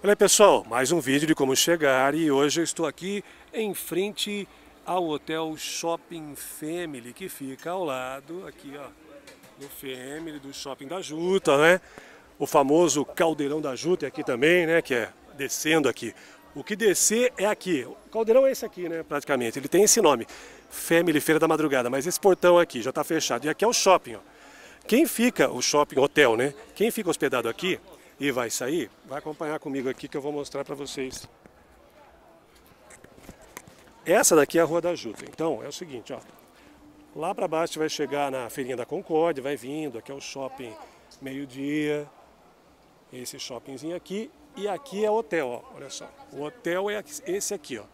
Aí pessoal, mais um vídeo de como chegar e hoje eu estou aqui em frente ao Hotel Shopping Family que fica ao lado aqui ó, no Family do Shopping da Juta, né? O famoso Caldeirão da Juta é aqui também, né? Que é descendo aqui. O que descer é aqui. O caldeirão é esse aqui, né? Praticamente. Ele tem esse nome, Family Feira da Madrugada, mas esse portão aqui já está fechado. E aqui é o shopping, ó. Quem fica, o shopping hotel, né? Quem fica hospedado aqui e vai sair, vai acompanhar comigo aqui que eu vou mostrar para vocês. Essa daqui é a Rua da Juta. Então, é o seguinte, ó. Lá para baixo você vai chegar na Feirinha da Concórdia, vai vindo, aqui é o shopping meio-dia. Esse shoppingzinho aqui. E aqui é o hotel, ó. Olha só. O hotel é esse aqui, ó.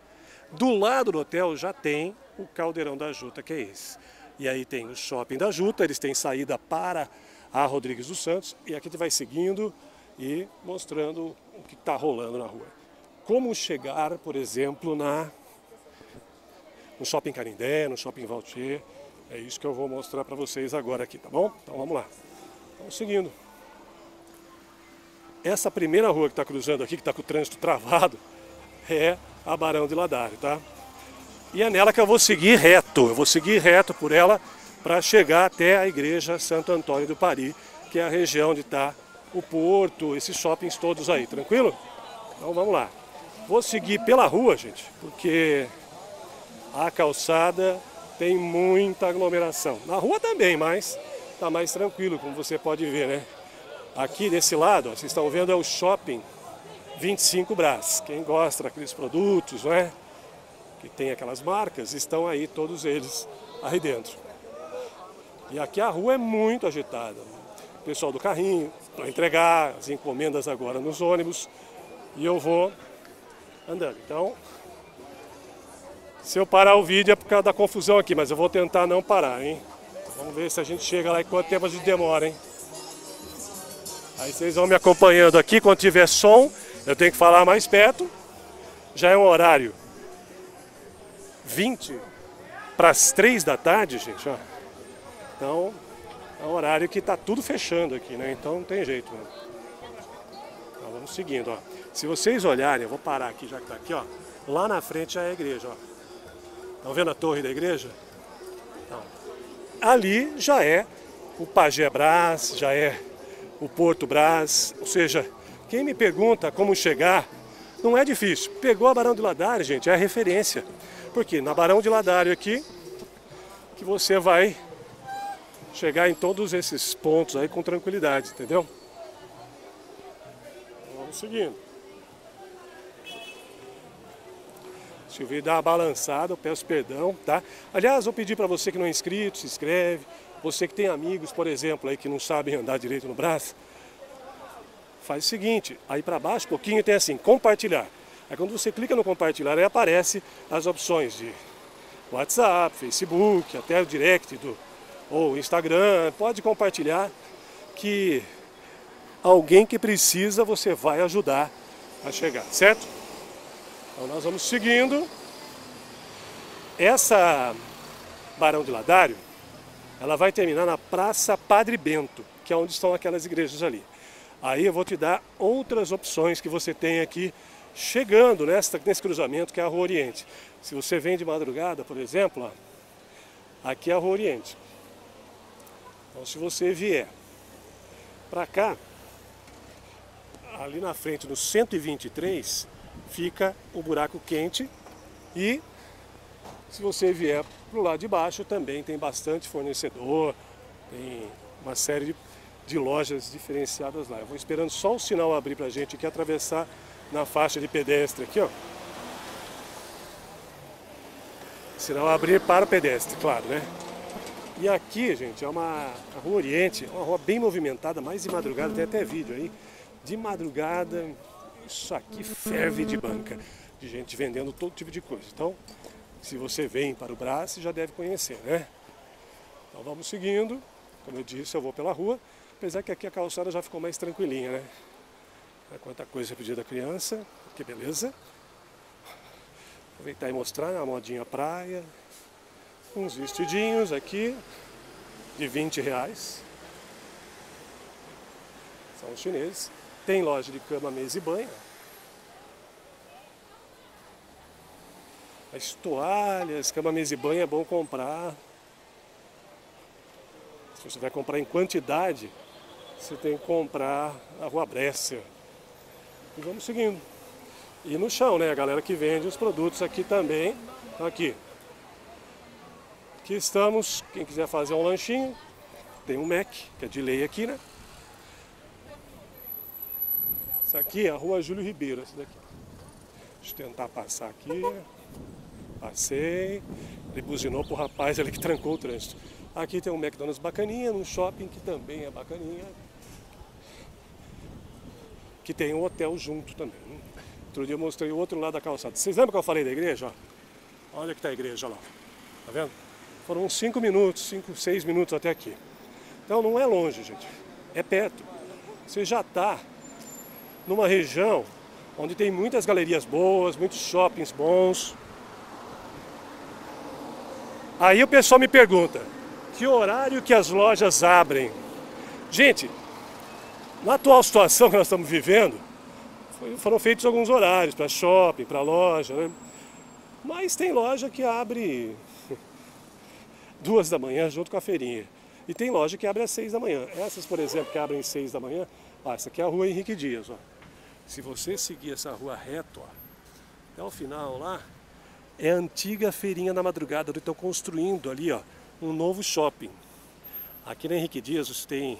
Do lado do hotel já tem o Caldeirão da Juta, que é esse. E aí tem o shopping da Juta, eles têm saída para a Rodrigues dos Santos. E aqui a gente vai seguindo e mostrando o que está rolando na rua. Como chegar, por exemplo, na, no Shopping Carindé, no Shopping Valtier. É isso que eu vou mostrar para vocês agora aqui, tá bom? Então vamos lá. Vamos seguindo. Essa primeira rua que está cruzando aqui, que está com o trânsito travado, é a Barão de Ladário, tá? E é nela que eu vou seguir reto. Eu vou seguir reto por ela para chegar até a igreja Santo Antônio do Pari, que é a região onde está o Porto, esses shoppings todos aí, tranquilo? Então vamos lá. Vou seguir pela rua, gente, porque a calçada tem muita aglomeração. Na rua também, mas tá mais tranquilo, como você pode ver, né? Aqui desse lado, ó, vocês estão vendo, é o shopping 25 Brás. Quem gosta daqueles produtos, né? Que tem aquelas marcas, estão aí todos eles aí dentro. E aqui a rua é muito agitada. O pessoal do carrinho, para entregar as encomendas agora nos ônibus e eu vou andando. Então, se eu parar o vídeo é por causa da confusão aqui, mas eu vou tentar não parar, hein? Vamos ver se a gente chega lá e quanto tempo a gente demora, hein? Aí vocês vão me acompanhando aqui, quando tiver som, eu tenho que falar mais perto. Já é um horário 20 para as 3 da tarde, gente, ó. Então, é um horário que está tudo fechando aqui, né? Então não tem jeito. Né? Então, vamos seguindo, ó. Se vocês olharem, eu vou parar aqui já que está aqui, ó. Lá na frente já é a igreja, ó. Estão vendo a torre da igreja? Então, ali já é o Pagé Brás, já é o Porto Brás. Ou seja, quem me pergunta como chegar, não é difícil. Pegou a Barão de Ladário, gente, é a referência. Porque na Barão de Ladário aqui, que você vai chegar em todos esses pontos aí com tranquilidade, entendeu? Vamos seguindo. Se o vídeo dá uma balançada, eu peço perdão, tá? Aliás, vou pedir para você que não é inscrito, se inscreve. Você que tem amigos, por exemplo, aí que não sabem andar direito no braço, faz o seguinte, aí para baixo, pouquinho, tem assim, compartilhar. Aí quando você clica no compartilhar, aí aparece as opções de WhatsApp, Facebook, até o direct do, ou Instagram, pode compartilhar que alguém que precisa você vai ajudar a chegar, certo? Então nós vamos seguindo. Essa Barão de Ladário, ela vai terminar na Praça Padre Bento, que é onde estão aquelas igrejas ali. Aí eu vou te dar outras opções que você tem aqui chegando nesta, nesse cruzamento que é a Rua Oriente. Se você vem de madrugada, por exemplo, ó, aqui é a Rua Oriente. Então, se você vier para cá, ali na frente, no 123, fica o buraco quente e se você vier para o lado de baixo também tem bastante fornecedor, tem uma série de, de lojas diferenciadas lá. Eu vou esperando só o sinal abrir para a gente aqui atravessar na faixa de pedestre aqui, ó. Sinal abrir para o pedestre, claro, né? E aqui, gente, é uma Rua Oriente, uma rua bem movimentada, mais de madrugada, tem até vídeo aí. De madrugada, isso aqui ferve de banca, de gente vendendo todo tipo de coisa. Então, se você vem para o Brás, já deve conhecer, né? Então vamos seguindo. Como eu disse, eu vou pela rua, apesar que aqui a calçada já ficou mais tranquilinha, né? Quanta coisa pedir da criança, que beleza. Aproveitar e mostrar a modinha praia, uns vestidinhos aqui de 20 reais. São os chineses. Tem loja de cama, mesa e banho. As toalhas, cama, mesa e banho é bom comprar. Se você vai comprar em quantidade, você tem que comprar na Rua Bressa. E vamos seguindo. E no chão, né? A galera que vende os produtos aqui também. Então, aqui, Aqui estamos. Quem quiser fazer um lanchinho, tem um Mac, que é de lei aqui, né? Essa aqui é a Rua Júlio Ribeiro, essa daqui. Deixa eu tentar passar aqui. Passei. Ele buzinou pro rapaz ali que trancou o trânsito. Aqui tem um McDonald's bacaninha, num shopping que também é bacaninha. Que tem um hotel junto também. Outro dia eu mostrei o outro lado da calçada. Vocês lembram que eu falei da igreja? Olha que tá a igreja lá. Tá vendo? Foram uns 5 minutos, 5, 6 minutos até aqui. Então não é longe, gente. É perto. Você já está numa região onde tem muitas galerias boas, muitos shoppings bons. Aí o pessoal me pergunta, que horário que as lojas abrem? Gente, na atual situação que nós estamos vivendo, foram feitos alguns horários para shopping, para loja, né? mas tem loja que abre duas da manhã junto com a feirinha. E tem loja que abre às seis da manhã. Essas, por exemplo, que abrem às seis da manhã, ó, essa aqui é a rua Henrique Dias. Ó. Se você seguir essa rua reto, ó, até o final lá, é a antiga feirinha da madrugada, onde estão construindo ali ó, um novo shopping. Aqui na Henrique Dias você tem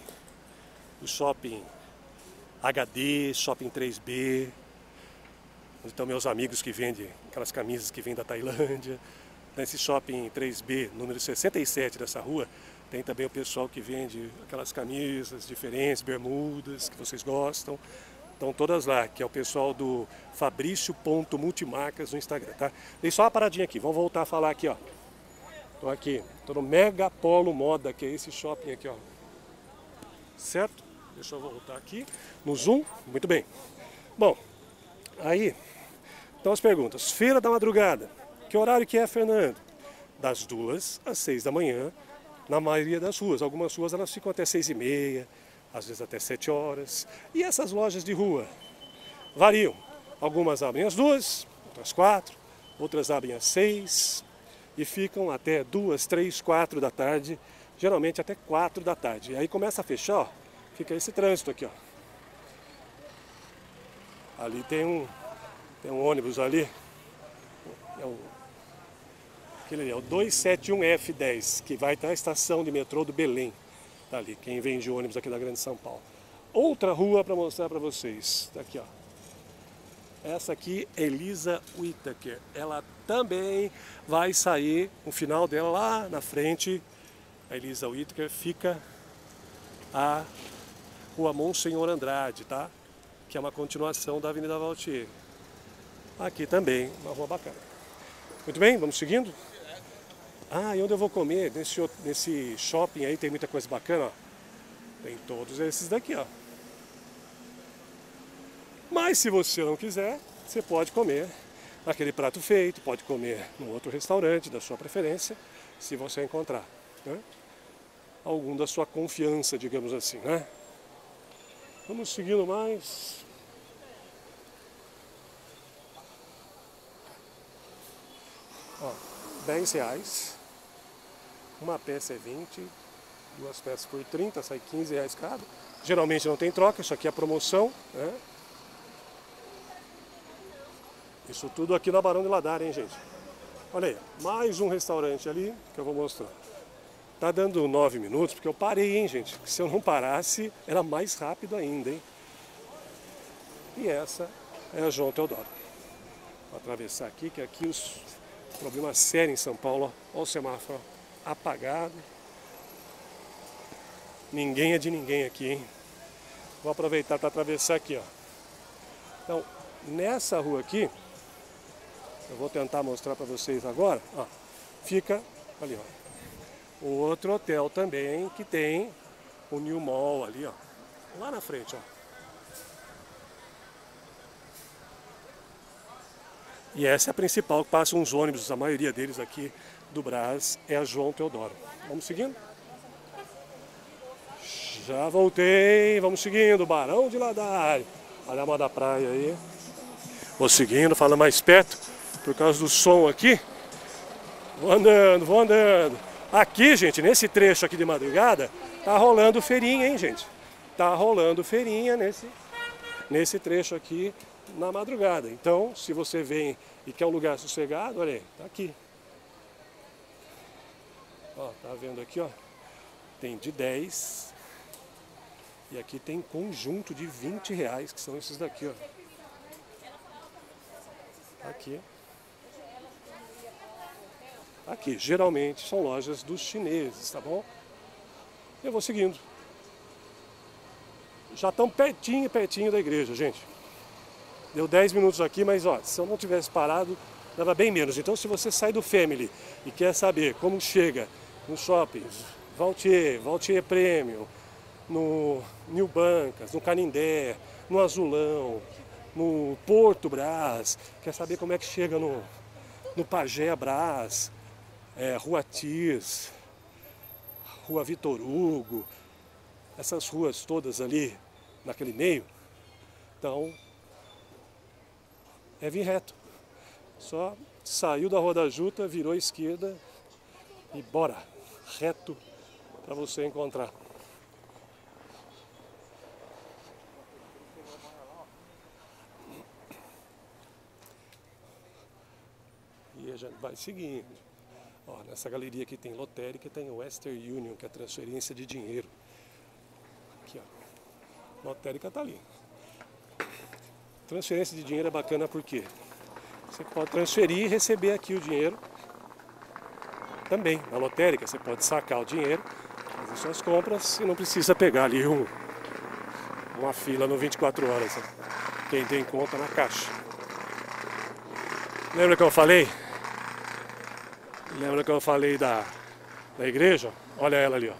o shopping HD, shopping 3B, onde estão meus amigos que vendem aquelas camisas que vêm da Tailândia. Nesse shopping 3B, número 67 dessa rua, tem também o pessoal que vende aquelas camisas diferentes, bermudas, que vocês gostam. Estão todas lá, que é o pessoal do Fabrício.multimarcas no Instagram, tá? Dei só uma paradinha aqui, vamos voltar a falar aqui, ó. Tô aqui, tô no Mega Polo Moda, que é esse shopping aqui, ó. Certo? Deixa eu voltar aqui no zoom. Muito bem. Bom, aí, então as perguntas. Feira da madrugada. Que horário que é, Fernando? Das duas às seis da manhã, na maioria das ruas. Algumas ruas elas ficam até seis e meia, às vezes até 7 horas. E essas lojas de rua variam. Algumas abrem às duas, outras quatro, outras abrem às seis e ficam até duas, três, quatro da tarde, geralmente até quatro da tarde. E aí começa a fechar, ó, fica esse trânsito aqui, ó. Ali tem um, tem um ônibus ali, é o, aquele ali, é o 271F10, que vai até a estação de metrô do Belém. Tá ali, quem vem de ônibus aqui da Grande São Paulo. Outra rua para mostrar para vocês. Tá aqui, ó. Essa aqui, Elisa Whittaker. Ela também vai sair, o final dela lá na frente. A Elisa Whittaker fica a Rua Monsenhor Andrade, tá? Que é uma continuação da Avenida Valtier. Aqui também, uma rua bacana. Muito bem, vamos seguindo? Ah, e onde eu vou comer? Nesse, nesse shopping aí tem muita coisa bacana. Tem todos esses daqui, ó. Mas se você não quiser, você pode comer aquele prato feito, pode comer num outro restaurante da sua preferência, se você encontrar. Né? Algum da sua confiança, digamos assim, né? Vamos seguindo mais. 10 reais. Uma peça é 20, duas peças por 30, sai 15 reais cada. Geralmente não tem troca, isso aqui é promoção. Né? Isso tudo aqui na Barão de Ladar, hein, gente? Olha aí, mais um restaurante ali que eu vou mostrar. Tá dando 9 minutos, porque eu parei, hein, gente? Se eu não parasse, era mais rápido ainda, hein? E essa é a João Teodoro. Vou atravessar aqui, que aqui os problemas sérios em São Paulo. Olha o semáforo apagado. Ninguém é de ninguém aqui, hein? Vou aproveitar para atravessar aqui, ó. Então, nessa rua aqui, eu vou tentar mostrar para vocês agora, ó, fica ali, ó. O outro hotel também que tem o New Mall ali, ó. Lá na frente, ó. E essa é a principal que passa uns ônibus, a maioria deles aqui do Brás é a João Teodoro. Vamos seguindo? Já voltei, vamos seguindo, Barão de Ladário. Olha a da praia aí. Vou seguindo, falando mais perto, por causa do som aqui. Vou andando, vou andando. Aqui, gente, nesse trecho aqui de madrugada, tá rolando feirinha, hein, gente? Tá rolando feirinha nesse, nesse trecho aqui na madrugada. Então, se você vem e quer um lugar sossegado, olha aí, tá aqui. Ó, tá vendo aqui, ó? Tem de 10 e aqui tem conjunto de 20 reais, que são esses daqui, ó. Aqui. Aqui, geralmente são lojas dos chineses, tá bom? Eu vou seguindo. Já estão pertinho, pertinho da igreja, gente. Deu 10 minutos aqui, mas ó, se eu não tivesse parado, dava bem menos. Então se você sai do Family e quer saber como chega nos shoppings, Valtier, Valtier Premium, no New Bancas, no Canindé, no Azulão, no Porto Brás, quer saber como é que chega no, no Pagé Brás, é, Rua Tis, Rua Vitor Hugo, essas ruas todas ali naquele meio, então é vir reto. Só saiu da Rua da Juta, virou à esquerda e bora, reto para você encontrar. E a gente vai seguindo. Ó, nessa galeria aqui tem lotérica, tem o Western Union, que é transferência de dinheiro. Aqui, ó. Lotérica tá ali. Transferência de dinheiro é bacana porque você pode transferir e receber aqui o dinheiro também. Na lotérica você pode sacar o dinheiro, fazer suas compras e não precisa pegar ali um, uma fila no 24 horas. Né? Quem tem conta na caixa. Lembra que eu falei? Lembra que eu falei da, da igreja? Olha ela ali, ó.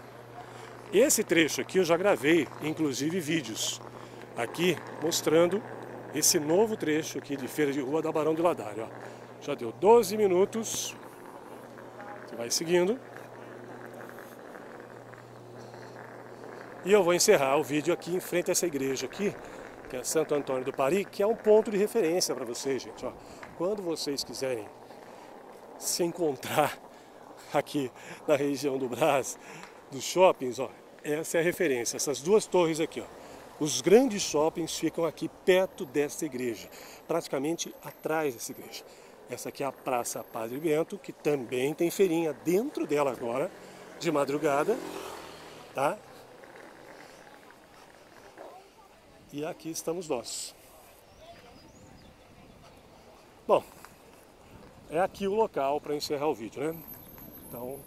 Esse trecho aqui eu já gravei, inclusive vídeos, aqui mostrando esse novo trecho aqui de Feira de Rua da Barão do Ladário. Ó. Já deu 12 minutos. Você vai seguindo. E eu vou encerrar o vídeo aqui em frente a essa igreja aqui, que é Santo Antônio do Pari, que é um ponto de referência para vocês, gente. Ó. Quando vocês quiserem se encontrar aqui na região do Brás, dos shoppings, ó, essa é a referência. Essas duas torres aqui, ó. Os grandes shoppings ficam aqui perto dessa igreja, praticamente atrás dessa igreja. Essa aqui é a Praça Padre Bento, que também tem feirinha dentro dela agora, de madrugada, tá? E aqui estamos nós. Bom, é aqui o local para encerrar o vídeo, né? Então,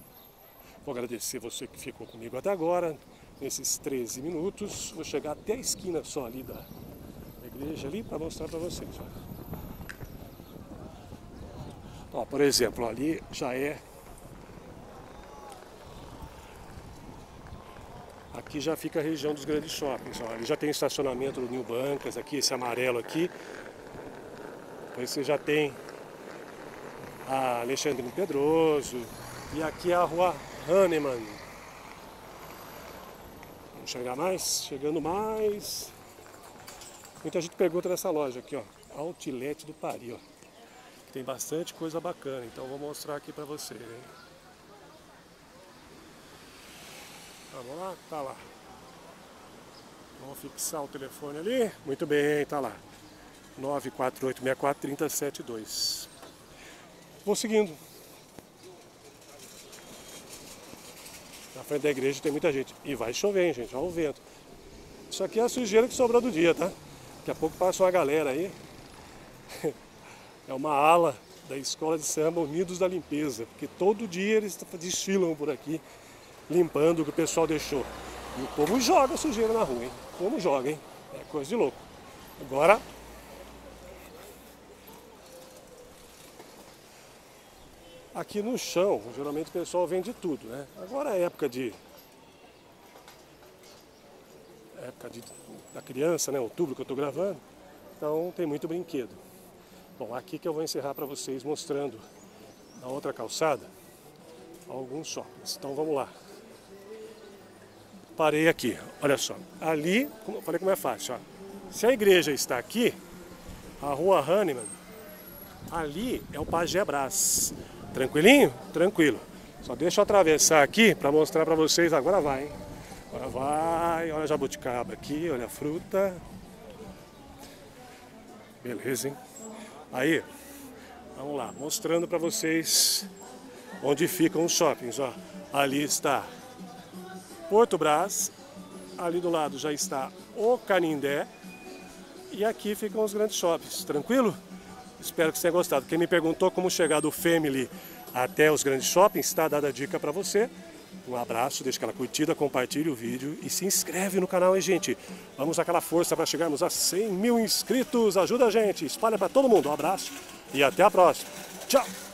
vou agradecer você que ficou comigo até agora nesses 13 minutos. Vou chegar até a esquina só ali da, igreja ali para mostrar para vocês. Ó. por exemplo, ali já é. Aqui já fica a região dos grandes shoppings. Ó. Ali já tem estacionamento do New Bancas, aqui esse amarelo aqui. Depois você já tem a Alexandre Pedroso. E aqui é a rua Hahnemann chegar mais, chegando mais. Muita gente pergunta nessa loja aqui, ó, Outlet do Paris, ó. Tem bastante coisa bacana, então vou mostrar aqui pra você, hein? Vamos lá, tá lá. Vamos fixar o telefone ali. Muito bem, tá lá. 948643072. Vou seguindo. Frente da igreja tem muita gente. E vai chover, hein, gente? Olha o vento. Isso aqui é a sujeira que sobrou do dia, tá? Daqui a pouco passa uma galera aí. É uma ala da escola de samba Unidos da Limpeza. Porque todo dia eles desfilam por aqui, limpando o que o pessoal deixou. E o povo joga sujeira na rua, hein? Como joga, hein? É coisa de louco. Agora Aqui no chão, geralmente o pessoal vende tudo, né? Agora é época de. época de, da criança, né? Outubro que eu estou gravando. Então tem muito brinquedo. Bom, aqui que eu vou encerrar para vocês mostrando na outra calçada alguns shoppings. Então vamos lá. Parei aqui, olha só. Ali, como, falei como é fácil, ó. Se a igreja está aqui, a rua Hahnemann, ali é o Pajé Brás Tranquilinho? Tranquilo. Só deixa eu atravessar aqui para mostrar para vocês. Agora vai, hein? Agora vai. Olha a jabuticaba aqui, olha a fruta. Beleza, hein? Aí, vamos lá, mostrando para vocês onde ficam os shoppings. Ó. Ali está Porto Brás, ali do lado já está o Canindé e aqui ficam os grandes shoppings. Tranquilo? Espero que você tenha gostado. Quem me perguntou como chegar do Family até os grandes shoppings, está dada a dica para você. Um abraço, deixa aquela curtida, compartilhe o vídeo e se inscreve no canal, hein, gente? Vamos aquela força para chegarmos a 100 mil inscritos. Ajuda a gente, espalha para todo mundo. Um abraço e até a próxima. Tchau!